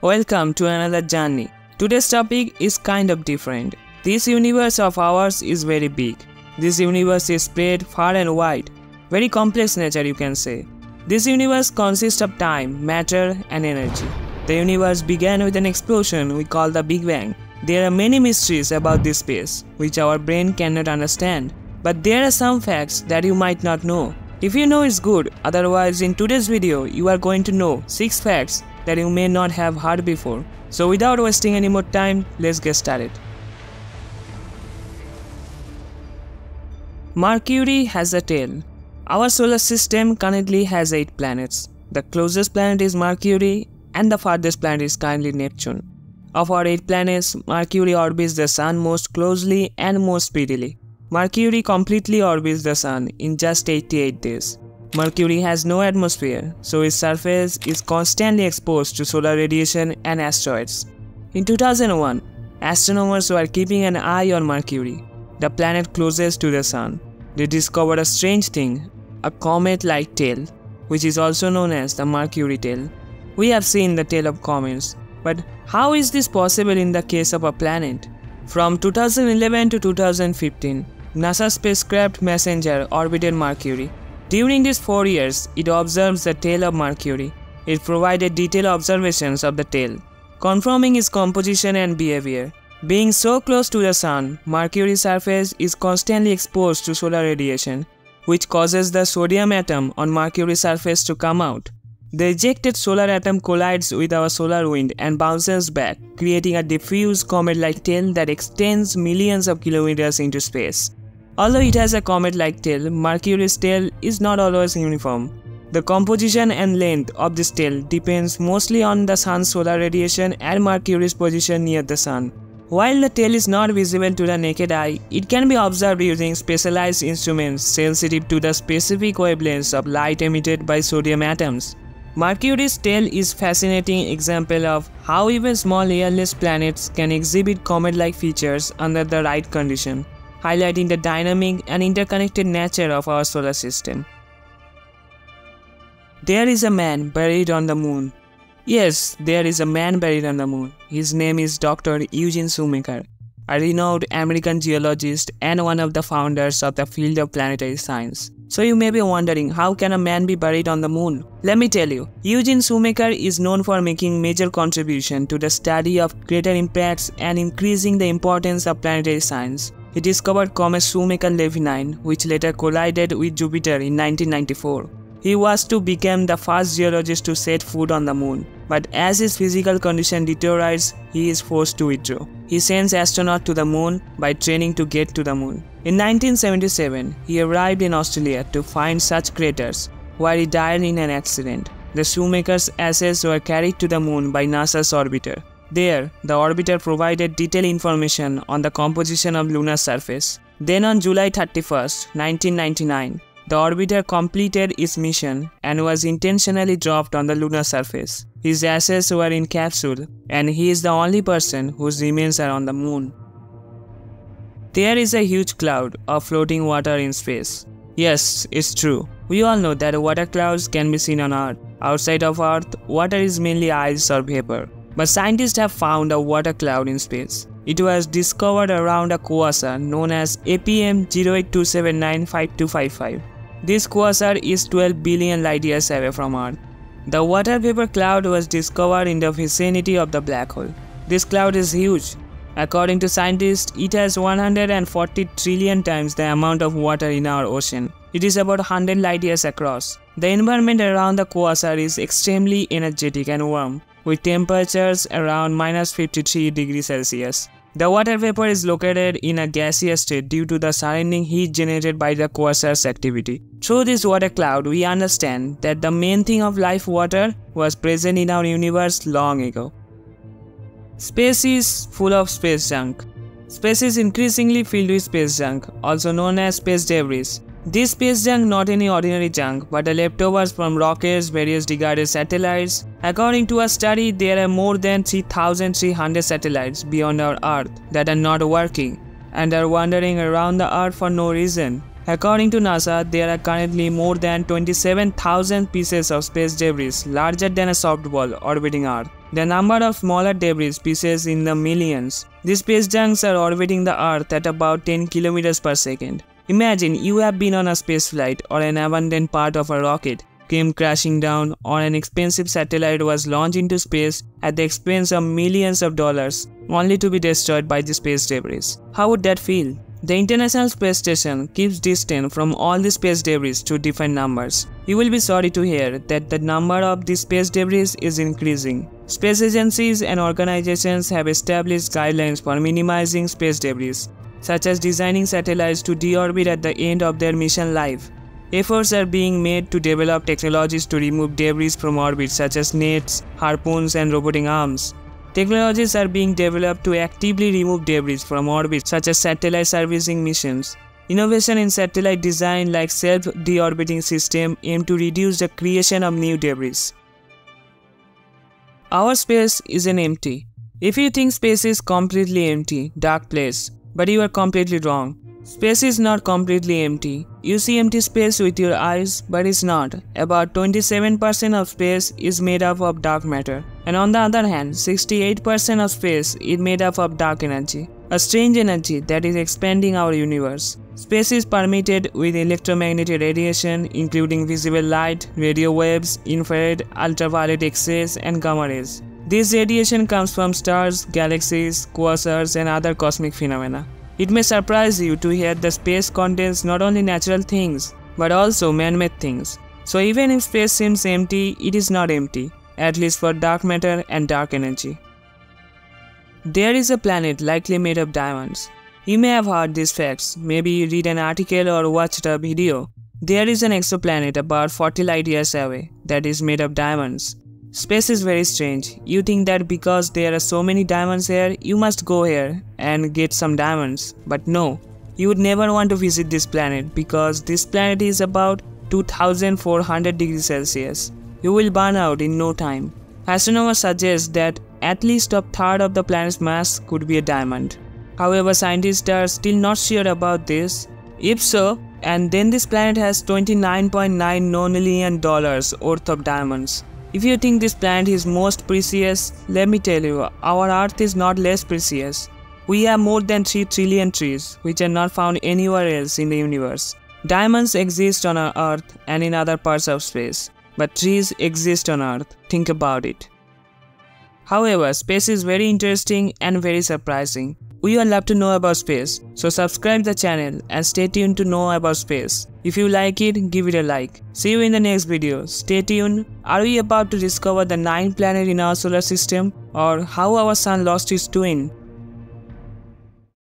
Welcome to another journey. Today's topic is kind of different. This universe of ours is very big. This universe is spread far and wide. Very complex nature, you can say. This universe consists of time, matter, and energy. The universe began with an explosion we call the Big Bang. There are many mysteries about this space, which our brain cannot understand. But there are some facts that you might not know. If you know it's good, otherwise in today's video you are going to know 6 facts that you may not have heard before. So without wasting any more time, let's get started. Mercury has a tail. Our solar system currently has 8 planets. The closest planet is Mercury and the farthest planet is currently Neptune. Of our 8 planets, Mercury orbits the Sun most closely and most speedily. Mercury completely orbits the Sun in just 88 days. Mercury has no atmosphere, so its surface is constantly exposed to solar radiation and asteroids. In 2001, astronomers were keeping an eye on Mercury, the planet closest to the Sun. They discovered a strange thing, a comet-like tail, which is also known as the Mercury tail. We have seen the tail of comets, but how is this possible in the case of a planet? From 2011 to 2015, NASA spacecraft Messenger orbited Mercury. During these four years, it observed the tail of Mercury. It provided detailed observations of the tail, confirming its composition and behavior. Being so close to the Sun, Mercury's surface is constantly exposed to solar radiation, which causes the sodium atom on Mercury's surface to come out. The ejected solar atom collides with our solar wind and bounces back, creating a diffuse comet-like tail that extends millions of kilometers into space. Although it has a comet-like tail, Mercury's tail is not always uniform. The composition and length of this tail depends mostly on the sun's solar radiation and Mercury's position near the sun. While the tail is not visible to the naked eye, it can be observed using specialized instruments sensitive to the specific wavelengths of light emitted by sodium atoms. Mercury's tail is fascinating example of how even small airless planets can exhibit comet-like features under the right condition highlighting the dynamic and interconnected nature of our solar system. There is a man buried on the moon. Yes, there is a man buried on the moon. His name is Dr. Eugene Shoemaker, a renowned American geologist and one of the founders of the field of planetary science. So you may be wondering, how can a man be buried on the moon? Let me tell you, Eugene Shoemaker is known for making major contribution to the study of crater impacts and increasing the importance of planetary science. He discovered comet Shoemaker-Levy 9, which later collided with Jupiter in 1994. He was to become the first geologist to set foot on the moon, but as his physical condition deteriorates, he is forced to withdraw. He sends astronauts to the moon by training to get to the moon. In 1977, he arrived in Australia to find such craters, where he died in an accident. The Shoemaker's ashes were carried to the moon by NASA's orbiter. There, the orbiter provided detailed information on the composition of lunar surface. Then on July 31, 1999, the orbiter completed its mission and was intentionally dropped on the lunar surface. His ashes were in capsule and he is the only person whose remains are on the moon. There is a huge cloud of floating water in space. Yes, it's true. We all know that water clouds can be seen on Earth. Outside of Earth, water is mainly ice or vapor but scientists have found a water cloud in space. It was discovered around a quasar known as APM 082795255. This quasar is 12 billion light years away from Earth. The water vapor cloud was discovered in the vicinity of the black hole. This cloud is huge. According to scientists, it has 140 trillion times the amount of water in our ocean. It is about 100 light years across. The environment around the quasar is extremely energetic and warm with temperatures around minus 53 degrees Celsius. The water vapor is located in a gaseous state due to the surrounding heat generated by the quasar's activity. Through this water cloud, we understand that the main thing of life water was present in our universe long ago. Space is full of space junk. Space is increasingly filled with space junk, also known as space debris. This space junk not any ordinary junk, but the leftovers from rockets, various discarded satellites. According to a study, there are more than 3,300 satellites beyond our Earth that are not working and are wandering around the Earth for no reason. According to NASA, there are currently more than 27,000 pieces of space debris larger than a softball orbiting Earth. The number of smaller debris pieces in the millions. These space junks are orbiting the Earth at about 10 kilometers per second. Imagine you have been on a space flight or an abandoned part of a rocket came crashing down or an expensive satellite was launched into space at the expense of millions of dollars only to be destroyed by the space debris. How would that feel? The International Space Station keeps distance from all the space debris to different numbers. You will be sorry to hear that the number of the space debris is increasing. Space agencies and organizations have established guidelines for minimizing space debris, such as designing satellites to deorbit at the end of their mission life. Efforts are being made to develop technologies to remove debris from orbit such as nets, harpoons and robotic arms. Technologies are being developed to actively remove debris from orbit such as satellite servicing missions. Innovation in satellite design like self-deorbiting system aim to reduce the creation of new debris. Our space isn't empty. If you think space is completely empty, dark place, but you are completely wrong. Space is not completely empty. You see empty space with your eyes, but it's not. About 27% of space is made up of dark matter. And on the other hand, 68% of space is made up of dark energy, a strange energy that is expanding our universe. Space is permeated with electromagnetic radiation including visible light, radio waves, infrared, ultraviolet X-rays and gamma rays. This radiation comes from stars, galaxies, quasars and other cosmic phenomena. It may surprise you to hear that space contains not only natural things, but also man-made things. So even if space seems empty, it is not empty, at least for dark matter and dark energy. There is a planet likely made of diamonds. You may have heard these facts, maybe you read an article or watched a video. There is an exoplanet about 40 light years away that is made of diamonds. Space is very strange. You think that because there are so many diamonds here, you must go here and get some diamonds. But no, you would never want to visit this planet because this planet is about 2400 degrees Celsius. You will burn out in no time. Astronomers suggest that at least a third of the planet's mass could be a diamond. However, scientists are still not sure about this. If so, and then this planet has 29.9 nonillion dollars worth of diamonds. If you think this plant is most precious, let me tell you, our Earth is not less precious. We have more than 3 trillion trees, which are not found anywhere else in the universe. Diamonds exist on our Earth and in other parts of space, but trees exist on Earth. Think about it. However, space is very interesting and very surprising. We all love to know about space, so subscribe the channel and stay tuned to know about space. If you like it, give it a like. See you in the next video. Stay tuned. Are we about to discover the ninth planet in our solar system? Or how our sun lost its twin?